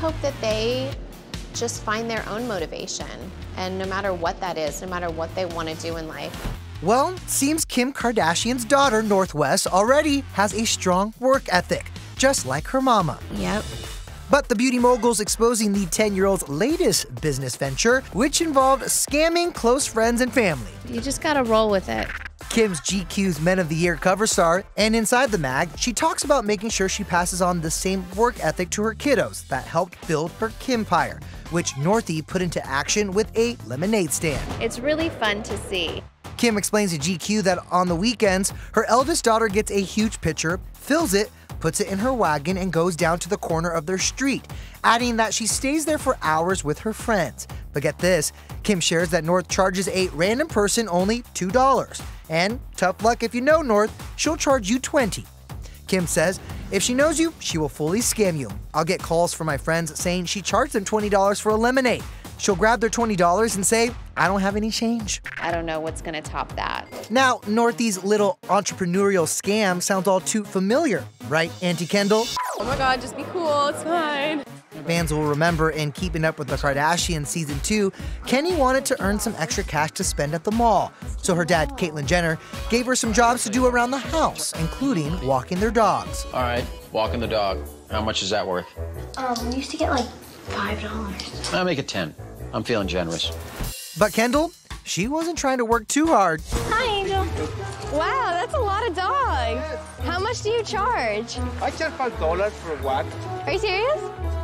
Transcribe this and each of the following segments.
hope that they just find their own motivation. And no matter what that is, no matter what they want to do in life. Well, seems Kim Kardashian's daughter, North West, already has a strong work ethic, just like her mama. Yep. But the beauty mogul's exposing the 10 year old's latest business venture, which involved scamming close friends and family. You just gotta roll with it. Kim's GQ's Men of the Year cover star, and inside the mag, she talks about making sure she passes on the same work ethic to her kiddos that helped build her Kimpire, which Northie put into action with a lemonade stand. It's really fun to see. Kim explains to GQ that on the weekends, her eldest daughter gets a huge pitcher, fills it, puts it in her wagon, and goes down to the corner of their street, adding that she stays there for hours with her friends. But get this Kim shares that North charges a random person only $2. And tough luck if you know North, she'll charge you 20. Kim says if she knows you, she will fully scam you. I'll get calls from my friends saying she charged them $20 for a lemonade. She'll grab their $20 and say, I don't have any change. I don't know what's gonna top that. Now, Northie's little entrepreneurial scam sounds all too familiar, right, Auntie Kendall? Oh my god, just be cool, it's fine. Fans will remember in Keeping Up with the Kardashians season 2, Kenny wanted to earn some extra cash to spend at the mall. So her dad, Caitlyn Jenner, gave her some jobs to do around the house, including walking their dogs. All right, walking the dog. How much is that worth? Um, we used to get like five dollars. I'll make it 10. I'm feeling generous. But Kendall, she wasn't trying to work too hard. Hi, Angel. Wow, that's a lot of dogs. How much do you charge? I charge five dollars for a walk. Are you serious?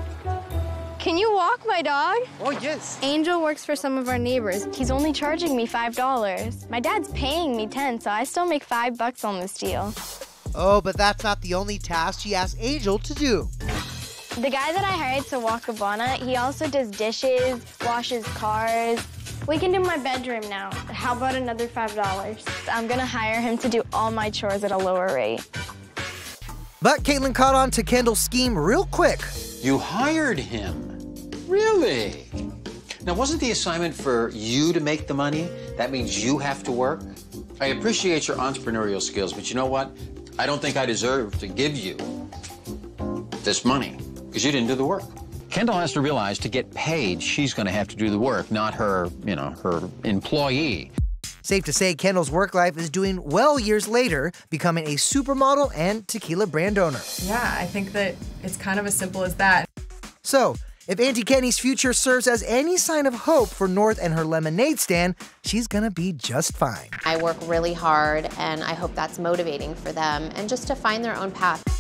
Can you walk my dog? Oh yes. Angel works for some of our neighbors. He's only charging me $5. My dad's paying me 10, so I still make 5 bucks on this deal. Oh, but that's not the only task she asked Angel to do. The guy that I hired to walk Ivana, he also does dishes, washes cars. We can do my bedroom now. How about another $5? I'm gonna hire him to do all my chores at a lower rate. But Caitlyn caught on to Kendall's scheme real quick. You hired him. Really? Now, wasn't the assignment for you to make the money? That means you have to work? I appreciate your entrepreneurial skills, but you know what? I don't think I deserve to give you this money because you didn't do the work. Kendall has to realize to get paid, she's going to have to do the work, not her, you know, her employee. Safe to say, Kendall's work life is doing well years later, becoming a supermodel and tequila brand owner. Yeah, I think that it's kind of as simple as that. So, if Auntie Kenny's future serves as any sign of hope for North and her lemonade stand, she's gonna be just fine. I work really hard and I hope that's motivating for them and just to find their own path.